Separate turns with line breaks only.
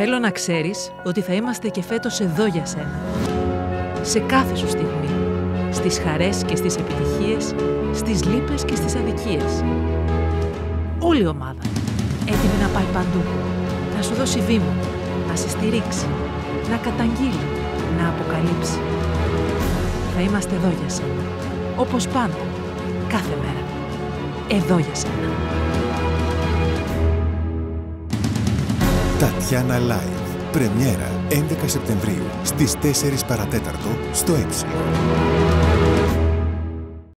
Θέλω να ξέρεις ότι θα είμαστε και φέτος εδώ για σένα. Σε κάθε σου στιγμή. Στις χαρές και στις επιτυχίες, στις λύπες και στις αδικίες. Όλη η ομάδα. Έτοιμη να πάει παντού. Να σου δώσει βήμα. Να σε στηρίξει. Να καταγγείλει. Να αποκαλύψει. Θα είμαστε εδώ για σένα. Όπως πάντα. Κάθε μέρα. Εδώ για σένα.
Τατιάνα Live. Πρεμιέρα 11 Σεπτεμβρίου στις 4 παρατέταρτο στο 6.